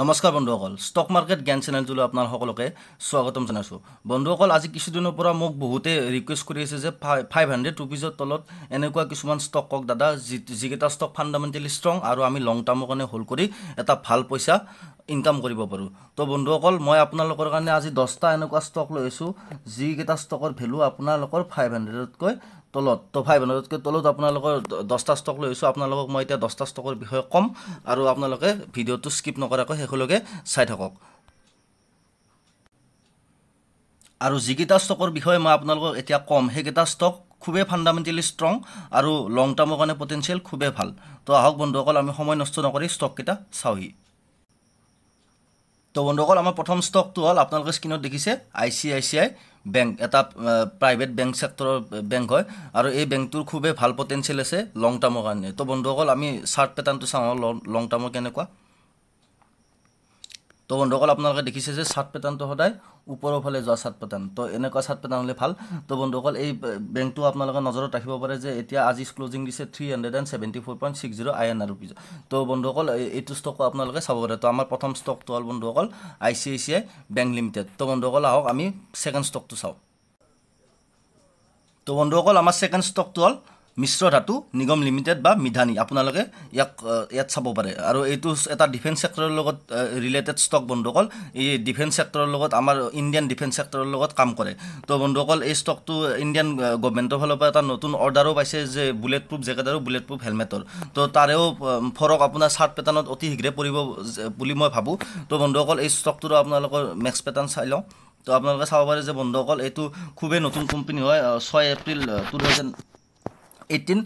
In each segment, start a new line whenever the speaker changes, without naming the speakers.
নমস্কাৰ বন্ধুসকল stock market জ্ঞান চেনেলটোলৈ আপোনাৰ সকলোকে স্বাগতম জনাইছোঁ। বন্ধুসকল আজি কিছুদিনৰ পৰা মোক বহুতে ৰিকুৱেষ্ট কৰি আছে যে ফাই ফাইভ হাণ্ড্ৰেড ৰুপিজৰ তলত এনেকুৱা কিছুমান ষ্টক কওক দাদা যি যিকেইটা ষ্টক ফাণ্ডামেণ্টেলি ষ্ট্ৰং আৰু আমি লং টাৰ্মৰ কাৰণে হোল্ড কৰি এটা ভাল পইচা ইনকাম কৰিব পাৰোঁ। তো বন্ধুসকল মই আপোনালোকৰ কাৰণে আজি দহটা এনেকুৱা ষ্টক লৈ আহিছোঁ যিকেইটা ষ্টকৰ ভেলু আপোনালোকৰ ফাইভ হাণ্ড্ৰেডতকৈ তলত তো ফাইভ হাণ্ড্ৰেডতকৈ তলত আপোনালোকৰ দহটা ষ্টক লৈ আহিছোঁ আপোনালোকক মই এতিয়া দহটা ষ্টকৰ বিষয়ে ক'ম আৰু আপোনালোকে ভিডিঅ'টো স্কিপ নকৰাকৈ শেষলৈকে চাই থাকক। আৰু যিকেইটা ষ্টকৰ বিষয়ে মই আপোনালোকক এতিয়া ক'ম সেইকেইটা ষ্টক খুবেই ফাণ্ডামেণ্টেলি ষ্ট্ৰং আৰু লং টাৰ্মৰ কাৰণে পটেঞ্চিয়েল খুবেই ভাল। তো আহক বন্ধুসকল আমি সময় নষ্ট নকৰি ষ্টককেইটা চাওঁহি। তো বন্ধুসকল আমাৰ প্ৰথম ষ্টকটো হ'ল আপোনালোকে স্ক্ৰীণত দেখিছে I C I C I bank এটা প্ৰাইভেট বেংক ছেক্টৰৰ বেংক হয়। আৰু এই বেংকটোৰ খুবেই ভাল পটেঞ্চিয়েল আছে লং টাৰ্মৰ কাৰণে। তো বন্ধুসকল আমি চাৰ্ট পেটাৰ্ণটো চাওঁ লং টাৰ্মৰ কেনেকুৱা। তো বন্ধুসকল আপোনালোকে দেখিছে যে চাৰ্ট পেটাৰ্ণটো সদায় ওপৰৰ ফালে যোৱা চাৰ্ট পেটাৰ্ণ তো এনেকুৱা চাৰ্ট পেটাৰ্ণ হ'লে ভাল। তো বন্ধুসকল এই বেংকটো আপোনালোকে নজৰত ৰাখিব পাৰে যে এতিয়া আজি ক্লজিং দিছে three hundred and seventy four point six zero' I N R rupees তো বন্ধুসকল এইটো ষ্টকো আপোনালোকে চাব পাৰে। তো আমাৰ প্ৰথম ষ্টকটো হ'ল বন্ধুসকল I C I C I bank limited তো বন্ধুসকল আহক আমি ছেকেণ্ড ষ্টকটো চাওঁ। তো বন্ধুসকল আমাৰ ছেকেণ্ড ষ্টকটো হ'ল মিশ্ৰ ধাতু নিগম লিমিটেড বা মিধানী। আপোনালোকে ইয়াক ইয়াত চাব পাৰে। আৰু এইটো এটা ডিফেন্স ছেক্টৰৰ লগত ৰিলেটেড ষ্টক বন্ধুসকল। এই ডিফেন্স ছেক্টৰৰ লগত আমাৰ ইণ্ডিয়ান ডিফেন্স ছেক্টৰৰ লগত কাম কৰে। তো বন্ধুসকল এই ষ্টকটো ইণ্ডিয়ান গভমেণ্টৰ ফালৰ পৰা এটা নতুন অৰ্ডাৰো পাইছে যে বুলেট প্ৰুফ জেকেট আৰু বুলেট প্ৰুফ হেলমেটৰ তো তাৰেও ফৰক আপোনাৰ চাৰ্ট পেটাৰ্ণত অতি শীঘ্ৰে পৰিব বুলি মই ভাবোঁ। তো বন্ধুসকল এই ষ্টকটোৰো আপোনালোকৰ মেক্স পেটাৰ্ণ চাই লওঁ। তো আপোনালোকে চাব পাৰে যে বন্ধুসকল এইটো খুবেই নতুন কোম্পানী হয়। ছয় এপ্ৰিল টু থাউজেণ্ড এইটিন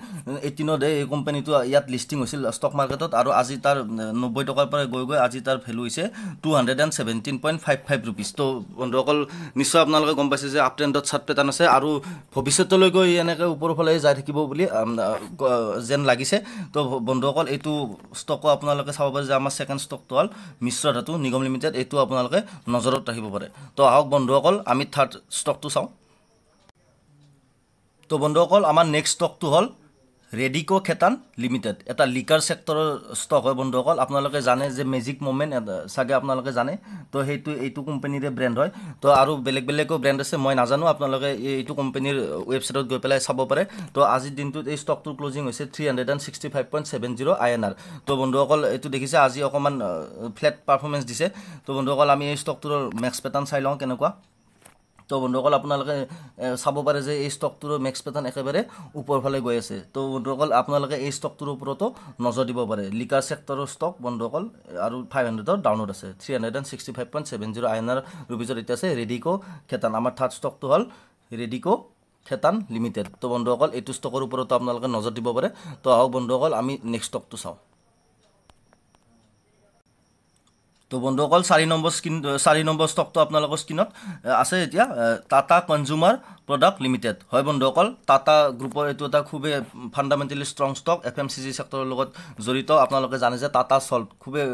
এইটিনত এই কোম্পানীটো ইয়াত লিষ্টিং হৈছিল ষ্টক মাৰ্কেটত আৰু আজি তাৰ নব্বৈ টকাৰ পৰা গৈ গৈ আজি তাৰ ভেলু হৈছে two hundred and seventeen point five five rupees তো বন্ধুসকল নিশ্চয় আপোনালোকে গম পাইছে যে আপ ট্ৰেণ্ডত চাৰ্ট পেটাৰ্ণ আছে আৰু ভৱিষ্যতলৈকে এনেকৈ ওপৰৰ ফালে যাই থাকিব বুলি যেন লাগিছে। তো বন্ধুসকল এইটো ষ্টকো আপোনালোকে চাব পাৰে যে আমাৰ ছেকেণ্ড ষ্টকটো হ'ল মিশ্ৰ ধাতু নিগম লিমিটেড এইটো আপোনালোকে নজৰত ৰাখিব পাৰে। তো আহক বন্ধুসকল আমি থাৰ্ড ষ্টকটো চাওঁ। তো বন্ধুসকল আমাৰ নেক্সট ষ্টকটো হ'ল ৰেডিকো খেতান লিমিটেড এটা লিকাৰ ছেক্টৰৰ ষ্টক হয় বন্ধুসকল। আপোনালোকে জানে যে মেজিক মুমেণ্ট চাগে আপোনালোকে জানে। তো সেইটো এইটো কোম্পানীৰে ব্ৰেণ্ড হয়। তো আৰু বেলেগ বেলেগো ব্ৰেণ্ড আছে মই নাজানো। আপোনালোকে এইটো কোম্পানীৰ ৱেবছাইটত গৈ পেলাই চাব পাৰে। তো আজিৰ দিনটোত এই ষ্টকটোৰ ক্লজিং হৈছে three hundred and sixty five point seven zero' I N R তো বন্ধুসকল এইটো দেখিছে আজি অকণমান ফ্লেট পাৰফৰ্মেঞ্চ দিছে। তো বন্ধুসকল আমি এই ষ্টকটোৰ মেক্স পেটাৰ্ণ চাই লওঁ কেনেকুৱা? তো বন্ধুসকল আপোনালোকে চাব পাৰে যে এই ষ্টকটোৰ মেক্স পেটাৰ্ণ একেবাৰে ওপৰ ফালে গৈ আছে। তো বন্ধুসকল আপোনালোকে এই ষ্টকটোৰ ওপৰতো নজৰ দিব পাৰে। লিকাৰ ছেক্টৰৰ ষ্টক বন্ধুসকল আৰু ফাইভ হাণ্ড্ৰেডৰ ডাউনত আছে। Three hundred and sixty five point seven zero' I N R ৰুপিজত এতিয়া আছে ৰেডিকো খেতান আমাৰ থাৰ্ড ষ্টকটো হ'ল ৰেডিকো খেতান লিমিটেড তো বন্ধুসকল এইটো ষ্টকৰ ওপৰতো আপোনালোকে নজৰ দিব পাৰে। তো আহক বন্ধুসকল আমি নেক্সট ষ্টকটো চাওঁ। তো বন্ধুসকল চাৰি নম্বৰ স্ক্ৰীণ চাৰি নম্বৰ ষ্টকটো আপোনালোকৰ স্ক্ৰীণত আছে এতিয়া টাটা কনজিউমাৰ প্ৰডাক্ট লিমিটেড হয় বন্ধুসকল টাটা গ্ৰুপৰ এইটো এটা খুবেই fundamentally strong stock F M C G ছেক্টৰৰ লগত জড়িত। আপোনালোকে জানে যে টাটা চল্ট খুবেই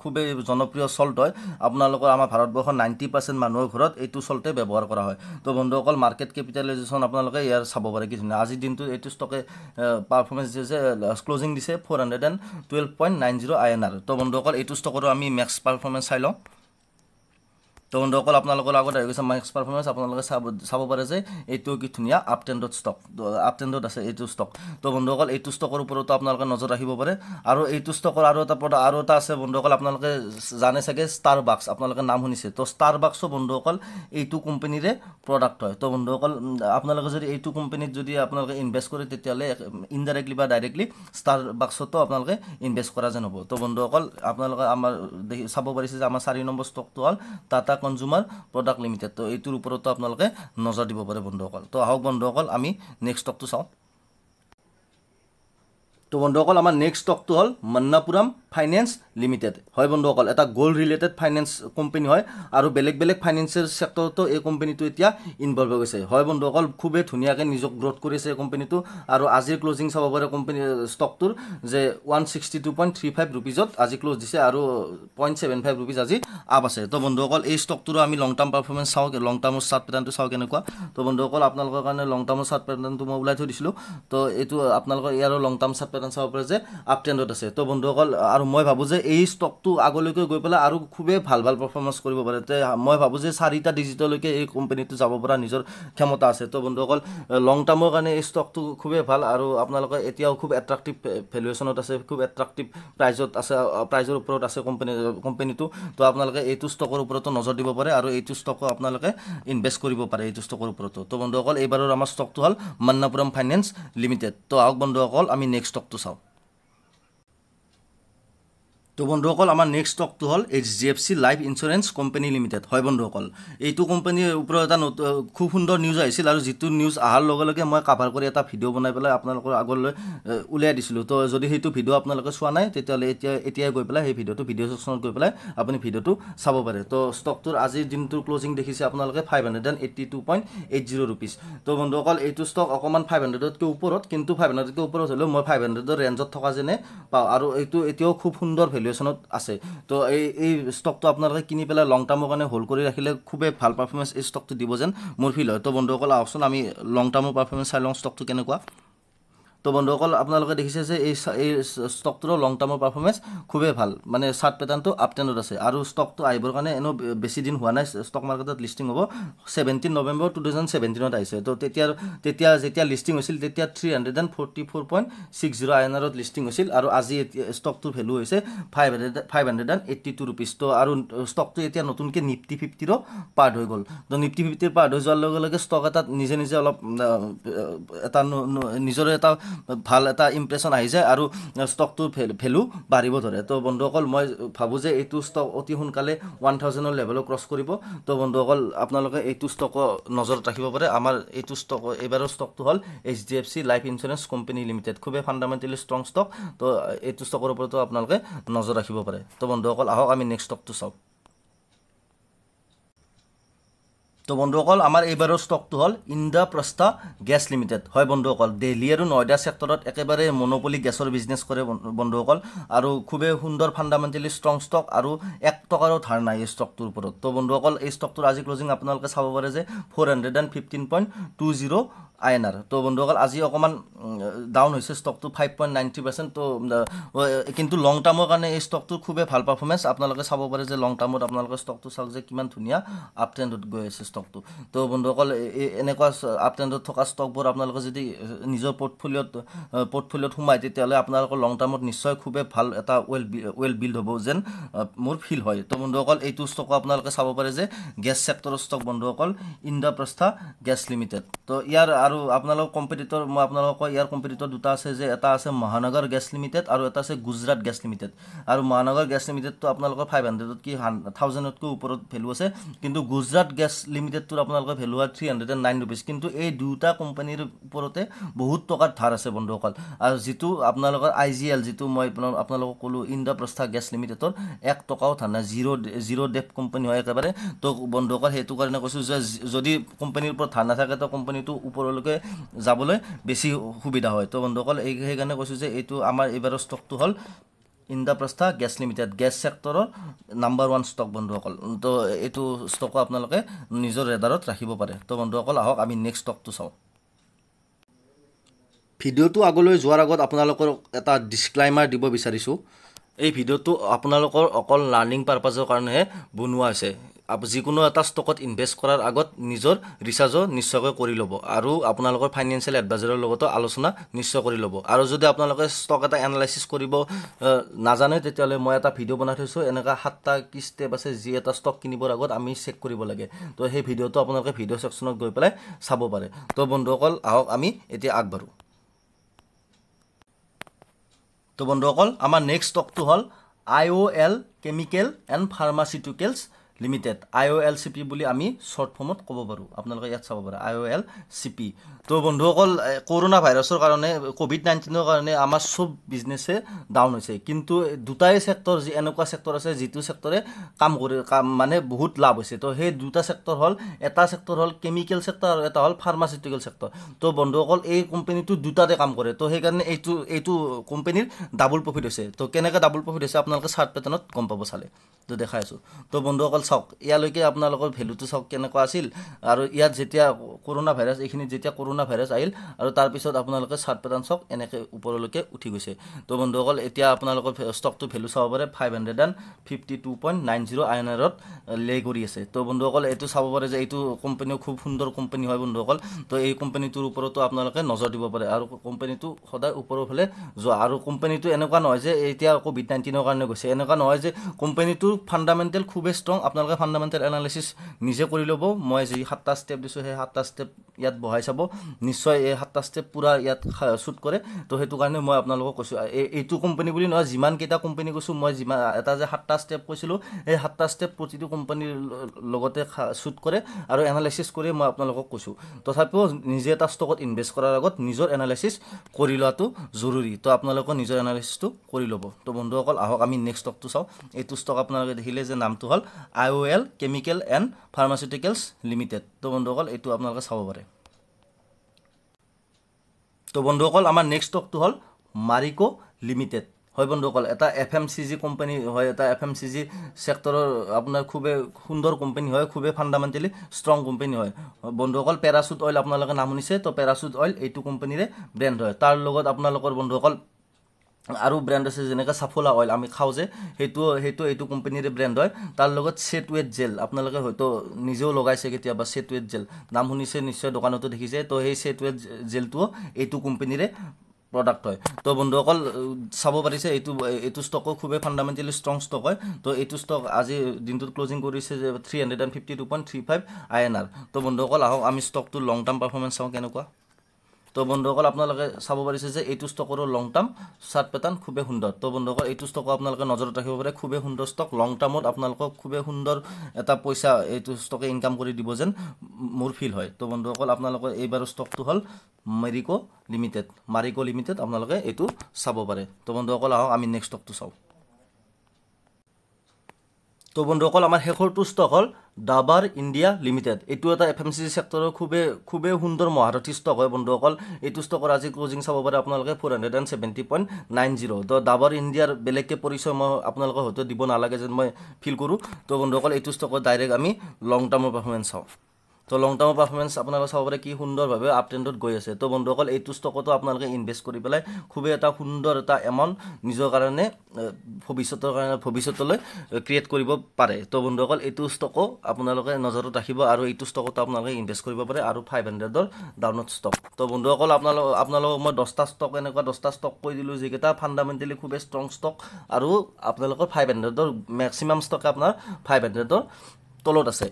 খুবেই জনপ্ৰিয় চল্ট হয়। আপোনালোকৰ আমাৰ ভাৰতবৰ্ষৰ নাইণ্টি পাৰ্চেণ্ট মানুহৰ ঘৰত এইটো চল্টে ব্যৱহাৰ কৰা হয়। তো বন্ধুসকল মাৰ্কেট কেপিটেলাইজেশ্যন আপোনালোকে ইয়াৰ চাব পাৰে কি ধুনীয়া আজিৰ দিনটোত এইটো ষ্টকে পাৰফৰ্মেঞ্চ দিছে ক্লজিং দিছে four hundred and twelve point nine zero' I N R তো বন্ধুসকল এইটো ষ্টকৰো আমি মেক্স পাৰফৰ্মেঞ্চ চাই লওঁ। বন্ধুসকল আপোনালোকৰ আগত আহি গৈছে মাইক্স পাৰফৰ্মেঞ্চ আপোনালোকে চাব চাব পাৰে যে এইটো কি ধুনীয়া আপ ট্ৰেণ্ডত ষ্টক আপ ট্ৰেণ্ডত আছে এইটো ষ্টক তো বন্ধুসকল এইটো ষ্টকৰ ওপৰতো আপোনালোকে নজৰ ৰাখিব পাৰে। আৰু এইটো ষ্টকৰ আৰু এটা প্ৰডাক্ট আৰু এটা আছে বন্ধুসকল আপোনালোকে জানে চাগে ষ্টাৰ বাক্স আপোনালোকে নাম শুনিছে। তো ষ্টাৰ বাক্সো বন্ধুসকল এইটো কোম্পানীৰে প্ৰডাক্ট হয়। তো বন্ধুসকল আপোনালোকে যদি এইটো কোম্পানীত যদি আপোনালোকে ইনভেষ্ট কৰে তেতিয়াহ'লে ইনডাইৰেক্টলি বা ডাইৰেক্টলি ষ্টাৰ বাক্সতো আপোনালোকে ইনভেষ্ট কৰা যেন হ'ব। তো বন্ধুসকল আপোনালোকে আমাৰ চাব পাৰিছে যে আমাৰ চাৰি নম্বৰ ষ্টকটো হ'ল টাটা কনজিউমাৰ প্ৰডাক্ট লিমিটেড তো এইটোৰ ওপৰতো আপোনালোকে নজৰ দিব পাৰে বন্ধুসকল। তো আহক বন্ধুসকল আমি নেক্সট ষ্টকটো চাওঁ। তো বন্ধুসকল আমাৰ নেক্সট ষ্টকটো হ'ল মন্নাপুৰম ফাইনেন্স লিমিটেড হয় বন্ধুসকল এটা গ'ল্ড ৰিলেটেড ফাইনেন্স কোম্পানী হয় আৰু বেলেগ বেলেগ ফাইনেন্সিয়েল ছেক্টৰতো এই কোম্পানীটো এতিয়া ইনভলভ হৈ গৈছে। হয় বন্ধুসকল খুবেই ধুনীয়াকৈ নিজক গ্ৰ'থ কৰিছে এই কোম্পানীটো আৰু আজিৰ ক্লজিং চাব পাৰে কোম্পানী ষ্টকটোৰ যে one sixty two point three five ৰুপিজত আজি ক্লজ দিছে আৰু পইণ্ট ছেভেন ফাইভ ৰুপিজ আজি আপ আছে। তো বন্ধুসকল এই ষ্টকটোৰো আমি লং টাৰ্ম পাৰফৰ্মেঞ্চ চাওঁ লং টাৰ্মৰ চাৰ্ট পেটাৰ্ণটো চাওঁ কেনেকুৱা। তো বন্ধুসকল আপোনালোকৰ কাৰণে লং টাৰ্মৰ চাৰ্ট পেটাৰ্ণটো মই ওলাই থৈ দিছিলোঁ। তো এইটো আপোনালোকৰ ইয়াৰো লং টাৰ্ম চাৰ্ট পেটাৰ্ণ চাব পাৰে যে আপ ট্ৰেণ্ডত আছে। তো বন্ধুসকল আৰু মই ভাবোঁ যে এই ষ্টকটো আগলৈকে গৈ পেলাই আৰু খুবেই ভাল ভাল পাৰফৰ্মেঞ্চ কৰিব পাৰে। তে মই ভাবোঁ যে চাৰিটা ডিজিটলৈকে এই কোম্পানীটো যাব পৰা নিজৰ ক্ষমতা আছে। তো বন্ধুসকল লং টাৰ্মৰ কাৰণে এই ষ্টকটো খুবেই ভাল আৰু আপোনালোকে এতিয়াও খুব এট্ৰাক্টিভ ভেলুৱেশ্যনত আছে খুব এট্ৰাক্টিভ প্ৰাইজত আছে প্ৰাইজৰ ওপৰত আছে কোম্পানী কোম্পানীটো তো আপোনালোকে এইটো ষ্টকৰ ওপৰতো নজৰ দিব পাৰে আৰু এইটো ষ্টকো আপোনালোকে ইনভেষ্ট কৰিব পাৰে এইটো ষ্টকৰ ওপৰতো। তো বন্ধুসকল এইবাৰৰ আমাৰ ষ্টকটো হ'ল মান্নাপুৰম ফাইনেন্স লিমিটেড তো আহক বন্ধুসকল আমি নেক্সট ষ্টকটো চাওঁ। তো বন্ধুসকল আমাৰ নেক্সট ষ্টকটো হ'ল H D F C life insurance company limited হয় বন্ধুসকল এইটো কোম্পানীৰ ওপৰত এটা খুব সুন্দৰ নিউজ আহিছিল আৰু যিটো নিউজ অহাৰ লগে লগে মই কাভাৰ কৰি এটা ভিডিঅ' বনাই পেলাই আপোনালোকৰ আগলৈ উলিয়াই দিছিলোঁ। তো যদি সেইটো ভিডিঅ' আপোনালোকে চোৱা নাই তেতিয়াহ'লে এতিয়া এতিয়াই গৈ পেলাই সেই ভিডিঅ'টো ভিডিঅ' ছেকশ্যনত গৈ পেলাই আপুনি ভিডিঅ'টো চাব পাৰে। তো ষ্টকটোৰ আজিৰ দিনটোৰ ক্লজিং দেখিছে আপোনালোকে five hundred and eighty two point eight zero' rupees তো বন্ধুসকল এইটো ষ্টক অকণমান ফাইভ হাণ্ড্ৰেডতকৈ ওপৰত কিন্তু ফাইভ হাণ্ড্ৰেডতকৈ ওপৰত হ'লেও মই ফাইভ হাণ্ড্ৰেডৰ ৰেঞ্জত থকা যেনে পাওঁ। আৰু এইটো এতিয়াও খুব সুন্দৰ ভেলু ভেলুৱেশ্যনত আছে। তো এই এই ষ্টকটো আপোনালোকে কিনি পেলাই লং টাৰ্মৰ কাৰণে হোল্ড কৰি ৰাখিলে খুবেই ভাল পাৰফৰ্মেঞ্চ এই ষ্টকটো দিব যেন মোৰ ফিল হয়। তো বন্ধুসকল আহকচোন আমি লং টাৰ্মৰ পাৰফৰ্মেঞ্চ চাই লওঁ ষ্টকটো কেনেকুৱা। তো বন্ধুসকল আপোনালোকে দেখিছে যে এই এই ষ্টকটোৰ লং টাৰ্মৰ পাৰফৰ্মেঞ্চ খুবেই ভাল। মানে চাৰ্ট পেটাৰ্ণটো আপ ট্ৰেণ্ডত আছে আৰু ষ্টকটো আহিবৰ কাৰণে এনেও বেছি দিন হোৱা নাই। ষ্টক মাৰ্কেটত লিষ্টিং হ'ব। ছেভেণ্টিন নৱেম্বৰ টু থাউজেণ্ড ছেভেণ্টিনত আহিছে। তো তেতিয়া তেতিয়া যেতিয়া লিষ্টিং হৈছিল তেতিয়া three hundred and forty four point six zero' I N আৰত লিষ্টিং হৈছিল আৰু আজি এতিয়া ষ্টকটোৰ ভেলু হৈছে five hundred five hundred and eighty two rupees তো আৰু ষ্টকটো এতিয়া নতুনকৈ নিফটি ফিফটিৰো পাৰ্ট হৈ গ'ল। তো নিফটি ফিফটিৰ পাৰ্ট হৈ যোৱাৰ লগে লগে ষ্টক এটাত নিজে নিজে অলপ এটা নিজৰে এটা ভাল এটা ইম্প্ৰেশ্যন আহি যায় আৰু ষ্টকটোৰ ভেলু বাঢ়িব ধৰে। তো বন্ধুসকল মই ভাবোঁ যে এইটো ষ্টক অতি সোনকালে ওৱান থাউজেণ্ডৰ লেভেলো ক্ৰছ কৰিব। তো বন্ধুসকল আপোনালোকে এইটো ষ্টকো নজৰত ৰাখিব পাৰে। আমাৰ এইটো ষ্টক এইবাৰৰ ষ্টকটো হ'ল H D F C life insurance company limited খুবেই ফাণ্ডামেণ্টেলি ষ্ট্ৰং ষ্টক তো এইটো ষ্টকৰ ওপৰতো আপোনালোকে নজৰ ৰাখিব পাৰে। তো বন্ধুসকল আহক আমি নেক্সট ষ্টকটো চাওঁ। তো বন্ধুসকল আমাৰ এইবাৰৰ ষ্টকটো হ'ল ইন্দ্ৰাপ্ৰস্থা গেছ লিমিটেড হয় বন্ধুসকল দিল্লী আৰু নয়দা ছেক্টৰত একেবাৰে মনোপলি গেছৰ বিজনেছ কৰে বন্ধুসকল আৰু খুবেই সুন্দৰ ফাণ্ডামেণ্টেলি ষ্ট্ৰং ষ্টক আৰু এক টকাৰো ধাৰ নাই এই ষ্টকটোৰ ওপৰত। তো বন্ধুসকল এই ষ্টকটোৰ আজি ক্লজিং আপোনালোকে চাব পাৰে যে four hundred and fifteen point two zero' I N R তো বন্ধুসকল আজি অকণমান ডাউন হৈছে ষ্টকটো ফাইভ পইণ্ট নাইণ্টি পাৰ্চেণ্ট তো কিন্তু লং টাৰ্মৰ কাৰণে এই ষ্টকটোৰ খুবেই ভাল পাৰফৰ্মেঞ্চ আপোনালোকে চাব পাৰে যে লং টাৰ্মত আপোনালোকে ষ্টকটো চাওক যে কিমান ধুনীয়া আপ ট্ৰেণ্ডত গৈ আছে ষ্টকটো তো বন্ধুসকল এনেকুৱা আপ ট্ৰেণ্ডত থকা ষ্টকবোৰ আপোনালোকে যদি নিজৰ পৰ্টফলিঅ'ত পৰ্টফলিঅ'ত সোমায় তেতিয়াহ'লে আপোনালোকৰ লং টাৰ্মত নিশ্চয় খুবেই ভাল এটা ৱেল ৱেল বিল্ড হ'ব যেন মোৰ ফিল হয়। তো বন্ধুসকল এইটো ষ্টকো আপোনালোকে চাব পাৰে যে গেছ ছেক্টৰৰ ষ্টক বন্ধুসকল ইন্দ্ৰপ্ৰস্থা গেছ লিমিটেড তো ইয়াৰ আৰু আপোনালোকৰ কম্পিটিটৰ মই আপোনালোকক ইয়াৰ কম্পিটিটৰ দুটা আছে যে এটা আছে মহানগৰ গেছ লিমিটেড আৰু এটা আছে গুজৰাট গেছ লিমিটেড আৰু মহানগৰ গেছ লিমিটেডটো আপোনালোকৰ ফাইভ হাণ্ড্ৰেডত কি থাউজেণ্ডতকৈ ওপৰত ভেলু আছে কিন্তু গুজৰাট গেছ লিমিটেডটোৰ আপোনালোকৰ ভেলু হয় three hundred and nine rupees কিন্তু এই দুটা কোম্পানীৰ ওপৰতে বহুত টকাৰ ধাৰ আছে বন্ধুসকল। আৰু যিটো আপোনালোকৰ আই জি এল যিটো মই আপোনালোকক ক'লোঁ ইন্দ্ৰপ্ৰস্থা গেছ লিমিটেডৰ এক টকাও ধাৰ নাই জিৰ' জিৰ' ডেপ কোম্পানী হয় একেবাৰে। তো বন্ধুসকল সেইটো কাৰণে কৈছোঁ যে যদি কোম্পানীৰ ওপৰত ধাৰ নাথাকে তো কোম্পানীটো ওপৰলৈ তেওঁলোকে যাবলৈ বেছি সুবিধা হয়। তো বন্ধুসকল এই সেইকাৰণে কৈছোঁ যে এইটো আমাৰ এইবাৰৰ ষ্টকটো হ'ল ইন্দ্ৰাপ্ৰস্থা গেছ লিমিটেড গেছ ছেক্টৰৰ নাম্বাৰ ওৱান ষ্টক বন্ধুসকল। তো এইটো ষ্টকো আপোনালোকে নিজৰ ৰেডাৰত ৰাখিব পাৰে। তো বন্ধুসকল আহক আমি নেক্সট ষ্টকটো চাওঁ। ভিডিঅ'টো আগলৈ যোৱাৰ আগত আপোনালোকৰ এটা ডিছক্লাইমাৰ দিব বিচাৰিছোঁ। এই ভিডিঅ'টো আপোনালোকৰ অকল লাৰ্ণিং পাৰপাজৰ কাৰণেহে বনোৱা হৈছে। যিকোনো এটা ষ্টকত ইনভেষ্ট কৰাৰ আগত নিজৰ ৰিচাৰ্জো নিশ্চয়কৈ কৰি ল'ব আৰু আপোনালোকৰ ফাইনেন্সিয়েল এডভাইজাৰৰ লগতো আলোচনা নিশ্চয় কৰি ল'ব। আৰু যদি আপোনালোকে ষ্টক এটা এনালাইচিছ কৰিব নাজানে তেতিয়াহ'লে মই এটা ভিডিঅ' বনাই থৈছোঁ। এনেকুৱা সাতটা কি ষ্টেপ আছে যি এটা ষ্টক কিনিবৰ আগত আমি চেক কৰিব লাগে। তো সেই ভিডিঅ'টো আপোনালোকে ভিডিঅ' ছেকশ্যনত গৈ পেলাই চাব পাৰে। তো বন্ধুসকল আহক আমি এতিয়া আগবাঢ়োঁ। তো বন্ধুসকল আমাৰ নেক্সট ষ্টকটো হ'ল I O' L chemical and pharmaceuticals limited I O' L C P বুলি আমি শ্বৰ্ট ফৰ্মত ক'ব পাৰোঁ। আপোনালোকে ইয়াত চাব পাৰে I O' L C P তো বন্ধুসকল কৰোণা ভাইৰাছৰ কাৰণে ক'ভিড নাইণ্টিনৰ কাৰণে আমাৰ চব বিজনেছে ডাউন হৈছে। কিন্তু দুটাই ছেক্টৰ যি এনেকুৱা ছেক্টৰ আছে যিটো ছেক্টৰে কাম কৰি কাম মানে বহুত লাভ হৈছে। তো সেই দুটা ছেক্টৰ হ'ল এটা ছেক্টৰ হ'ল কেমিকেল ছেক্টৰ আৰু এটা হ'ল ফাৰ্মাচিউটিকেল ছেক্টৰ তো বন্ধুসকল এই কোম্পানীটো দুটাতে কাম কৰে। তো সেইকাৰণে এইটো এইটো কোম্পানীৰ ডাবল প্ৰফিট হৈছে। তো কেনেকৈ ডাবল প্ৰফিট হৈছে আপোনালোকে চাৰ্ট পেটাৰ্ণত গম পাব চালে। তো দেখাই আছোঁ। তো বন্ধুসকল চাওক ইয়ালৈকে আপোনালোকৰ ভেলুটো চাওক কেনেকুৱা আছিল। আৰু ইয়াত যেতিয়া কৰোণা ভাইৰাছ এইখিনিত যেতিয়া কৰোণা ভাইৰাছ আহিল আৰু তাৰপিছত আপোনালোকে চাৰ্ট পেটাৰ্ণ চাওক এনেকৈ ওপৰলৈকে উঠি গৈছে। তো বন্ধুসকল এতিয়া আপোনালোকৰ ষ্টকটো ভেলু চাব পাৰে five hundred and fifty two point nine zero' I N আৰত লে কৰি আছে। তো বন্ধুসকল এইটো চাব পাৰে যে এইটো কোম্পানীও খুব সুন্দৰ কোম্পানী হয় বন্ধুসকল। তো এই কোম্পানীটোৰ ওপৰতো আপোনালোকে নজৰ দিব পাৰে। আৰু কোম্পানীটো সদায় ওপৰৰ ফালে যোৱা। আৰু কোম্পানীটো এনেকুৱা নহয় যে এতিয়া ক'ভিড নাইণ্টিনৰ কাৰণে গৈছে। এনেকুৱা নহয় যে কোম্পানীটোৰ ফাণ্ডামেণ্টেল খুবেই ষ্ট্ৰং আপোনালোকে ফাণ্ডামেণ্টেল এনালাইচিছ নিজে কৰি ল'ব। মই যি সাতটা ষ্টেপ দিছোঁ সেই সাতটা ষ্টেপ ইয়াত বহাই চাব। নিশ্চয় এই সাতটা ষ্টেপ পূৰা ইয়াত শ্বুট কৰে। তো সেইটো কাৰণে মই আপোনালোকক কৈছোঁ এইটো কোম্পানী বুলি নহয় যিমানকেইটা কোম্পানী কৈছোঁ মই যিমান এটা যে সাতটা ষ্টেপ কৈছিলোঁ সেই সাতটা ষ্টেপ প্ৰতিটো কোম্পানীৰ লগতে শ্বুট কৰে আৰু এনালাইচিছ কৰি মই আপোনালোকক কৈছোঁ। তথাপিও নিজে এটা ষ্টকত ইনভেষ্ট কৰাৰ আগত নিজৰ এনালাইচিছ কৰি লোৱাটো জৰুৰী। তো আপোনালোকৰ নিজৰ এনালাইচিছটো কৰি ল'ব। তো বন্ধুসকল আহক আমি নেক্সট ষ্টকটো চাওঁ। এইটো ষ্টক আপোনালোকে দেখিলে যে নামটো হ'ল I O' L chemical and pharmaceuticals limited. তো বন্ধুসকল এইটো আপোনালোকে চাব পাৰে। তো বন্ধুসকল আমাৰ নেক্সট ষ্টকটো হ'ল মাৰিকো লিমিটেড। হয় বন্ধুসকল এটা F M C G company হয় এটা এফ এম চি জি ছেক্টৰৰ আপোনাৰ খুবেই সুন্দৰ কোম্পানী হয় খুবেই ফাণ্ডামেণ্টেলি ষ্ট্ৰং কোম্পানী হয়। বন্ধুসকল পেৰাচুট অইল আপোনালোকে নাম শুনিছে তো পেৰাচুট অইল এইটো কোম্পানীৰে ব্ৰেণ্ড হয়। তাৰ লগত আপোনালোকৰ বন্ধুসকল আৰু ব্ৰেণ্ড আছে যেনেকৈ চাফলা অইল আমি খাওঁ যে সেইটো সেইটো এইটো কোম্পানীৰে ব্ৰেণ্ড হয়। তাৰ লগত ছেটৱেট জেল আপোনালোকে হয়তো নিজেও লগাইছে কেতিয়াবা ছেটৱেট জেল নাম শুনিছে নিশ্চয় দোকানতো দেখিছে। তো সেই ছেটৱেট জেলটোও এইটো কোম্পানীৰে প্ৰডাক্ট হয়। তো বন্ধুসকল চাব পাৰিছে এইটো এইটো ষ্টকো খুবেই ফাণ্ডামেণ্টেলি ষ্ট্ৰং ষ্টক হয়। তো এইটো ষ্টক আজি দিনটোত ক্লজিং কৰিছে যে three hundred and fifty two point three five I N R তো বন্ধুসকল আহক আমি ষ্টকটোৰ লং টাৰ্ম পাৰফৰ্মেঞ্চ চাওঁ কেনেকুৱা। তো বন্ধুসকল আপোনালোকে চাব পাৰিছে যে এইটো ষ্টকৰো লং টাৰ্ম চাৰ্ট পেটাৰ্ণ খুবেই সুন্দৰ। তো বন্ধুসকল এইটো ষ্টকো আপোনালোকে নজৰত ৰাখিব পাৰে খুবেই সুন্দৰ ষ্টক। লং টাৰ্মত আপোনালোকক খুবেই সুন্দৰ এটা পইচা এইটো ষ্টকে ইনকাম কৰি দিব যেন মোৰ ফিল হয়। তো বন্ধুসকল আপোনালোকৰ এইবাৰ ষ্টকটো হ'ল মেৰিকো লিমিটেড মাৰিকো লিমিটেড আপোনালোকে এইটো চাব পাৰে। তো বন্ধুসকল আহক আমি নেক্সট ষ্টকটো চাওঁ। তো বন্ধুসকল আমাৰ শেষৰটো ষ্টক হ'ল ডাবাৰ ইণ্ডিয়া লিমিটেড। এইটো এটা এফ এম চি চি ছেক্টৰৰ খুবেই খুবেই সুন্দৰ মহাৰথী ষ্টক হয় বন্ধুসকল এইটো ষ্টকৰ আজি ক্লজিং চাব পাৰে আপোনালোকে four hundred and seventy point nine zero' তো ডাবাৰ ইণ্ডিয়াৰ বেলেগকৈ পৰিচয় মই আপোনালোকে হয়তো দিব নালাগে যেন মই ফিল কৰোঁ। তো বন্ধুসকল এইটো ষ্টকত ডাইৰেক্ট আমি লং টাৰ্মৰ পাৰফৰ্মেঞ্চ চাওঁ। তো লং টাৰ্মৰ পাৰফৰ্মেঞ্চ আপোনালোকে চাব পাৰে কি সুন্দৰভাৱে আপ ট্ৰেণ্ডত গৈ আছে। তো বন্ধুসকল এইটো ষ্টকতো আপোনালোকে ইনভেষ্ট কৰি পেলাই খুবেই এটা সুন্দৰ এটা এমাউণ্ট নিজৰ কাৰণে ভৱিষ্যতৰ কাৰণে ভৱিষ্যতলৈ ক্ৰিয়েট কৰিব পাৰে। তো বন্ধুসকল এইটো ষ্টকো আপোনালোকে নজৰত ৰাখিব আৰু এইটো ষ্টকতো আপোনালোকে ইনভেষ্ট কৰিব পাৰে আৰু ফাইভ হাণ্ড্ৰেডৰ ডাউনত ষ্টক তো বন্ধুসকল আপোনালোক আপোনালোকক মই দহটা ষ্টক এনেকুৱা দহটা ষ্টক কৈ দিলোঁ যিকেইটা ফাণ্ডামেণ্টেলি খুবেই ষ্ট্ৰং ষ্টক আৰু আপোনালোকৰ ফাইভ হাণ্ড্ৰেডৰ মেক্সিমাম ষ্টকে আপোনাৰ ফাইভ হাণ্ড্ৰেডৰ তলত আছে।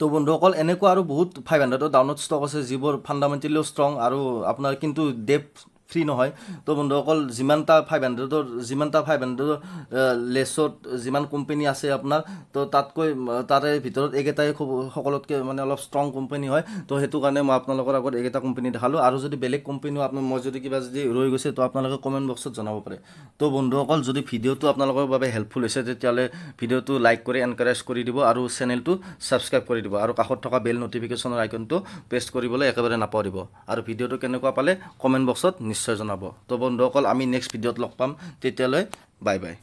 তো বন্ধুসকল এনেকুৱা আৰু বহুত ফাইভ হাণ্ড্ৰেডৰ ডাউনত ষ্টক আছে যিবোৰ ফাণ্ডামেণ্টেলিও ষ্ট্ৰং আৰু আপোনাৰ কিন্তু ডেপ ফ্ৰী নহয়। তো বন্ধুসকল যিমানটা ফাইভ হাণ্ড্ৰেডৰ যিমানটা ফাইভ হাণ্ড্ৰেডৰ লেছত যিমান কোম্পানী আছে আপোনাৰ তো তাতকৈ তাৰে ভিতৰত এইকেইটাই খুব সকলোতকৈ মানে অলপ ষ্ট্ৰং কোম্পানী হয়। তো সেইটো কাৰণে মই আপোনালোকৰ আগত এইকেইটা কোম্পানী দেখালোঁ। আৰু যদি বেলেগ কোম্পানীও আপোনাৰ মই যদি কিবা যদি ৰৈ গৈছে তো আপোনালোকে কমেণ্ট বক্সত জনাব পাৰে। তো বন্ধুসকল যদি ভিডিঅ'টো আপোনালোকৰ বাবে হেল্পফুল হৈছে তেতিয়াহ'লে ভিডিঅ'টো লাইক কৰি এনকাৰেজ কৰি দিব আৰু চেনেলটো ছাবস্ক্ৰাইব কৰি দিব। আৰু কাষত থকা বেল নটিফিকেশ্যনৰ আইকনটো প্ৰেছ কৰিবলৈ একেবাৰে নাপাহৰিব। আৰু ভিডিঅ'টো কেনেকুৱা পালে কমেণ্ট বক্সত নিশ্চয় নিশ্চয় জনাব। তো বন্ধুসকল আমি নেক্সট ভিডিঅ'ত লগ পাম। তেতিয়ালৈ বাই বাই